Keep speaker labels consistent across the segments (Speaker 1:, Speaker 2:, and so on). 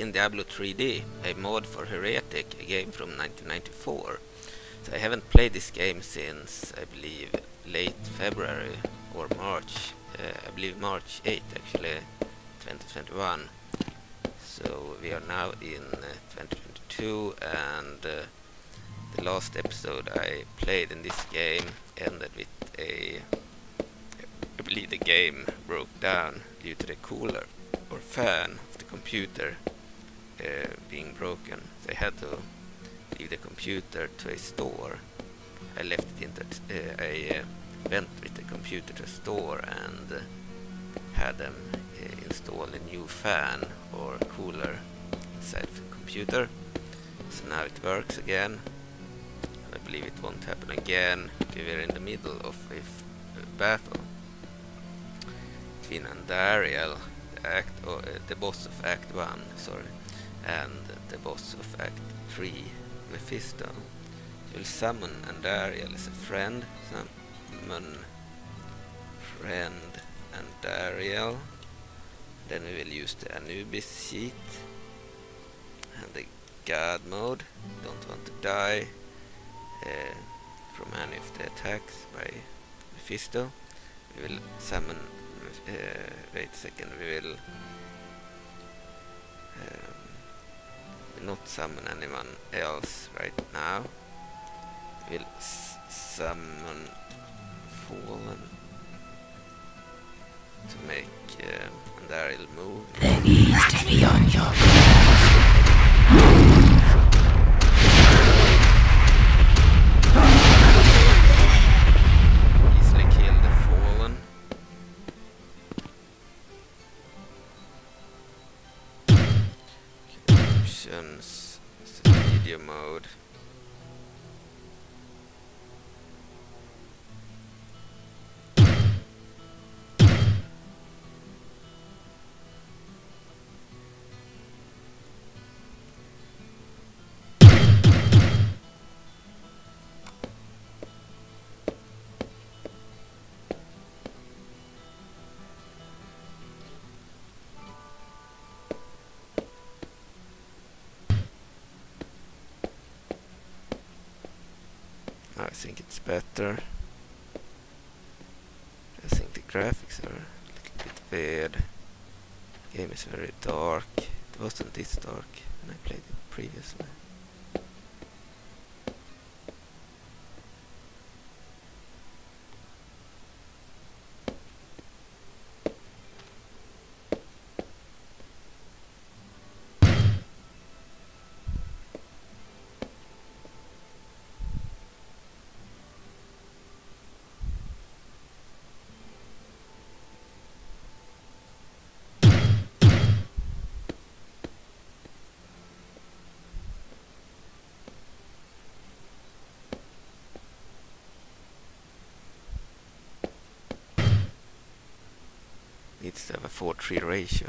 Speaker 1: in Diablo 3D, a mod for Heretic, a game from 1994. So I haven't played this game since, I believe, late February or March. Uh, I believe March 8 actually, 2021. So we are now in uh, 2022 and uh, the last episode I played in this game ended with a... I believe the game broke down due to the cooler or fan of the computer uh, being broken. So I had to leave the computer to a store. I left it in the, uh, I uh, went with the computer to a store and had them install a new fan or cooler inside the computer. So now it works again. I believe it won't happen again. We were in the middle of a battle between Andariel act or uh, the boss of Act 1, sorry, and the boss of Act 3, Mephisto. You'll summon Andariel as a friend, summon friend Andariel. Then we will use the Anubis sheet and the God mode. Don't want to die uh, from any of the attacks by Mephisto. We will summon uh, wait a second, we will, will not summon anyone else right now. We'll summon Fallen to make uh, there it'll move.
Speaker 2: The east beyond your
Speaker 1: mode. I think it's better. I think the graphics are a little bit weird. The game is very dark. It wasn't this dark when I played it previously. Have a 4-3 ratio.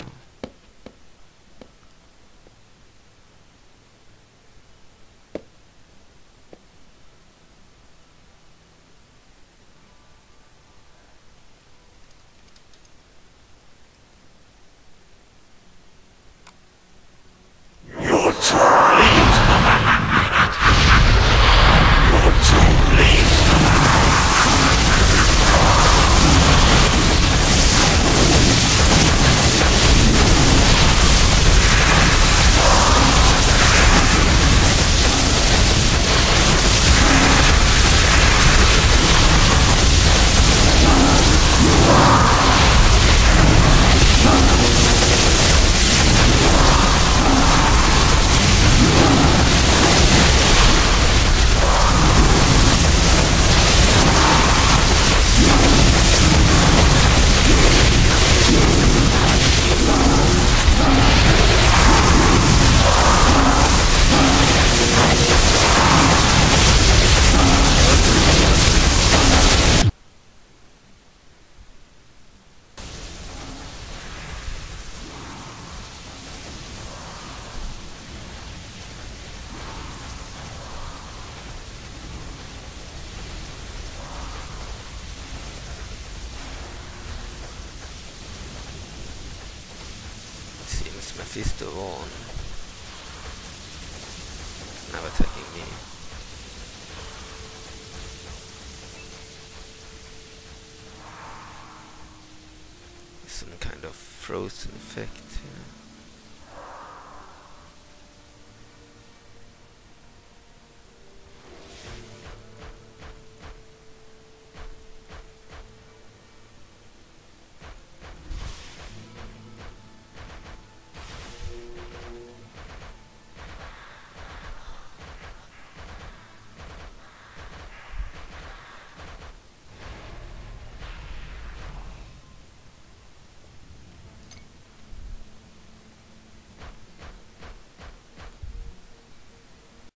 Speaker 1: The on. Now attacking me. Some kind of frozen effect here.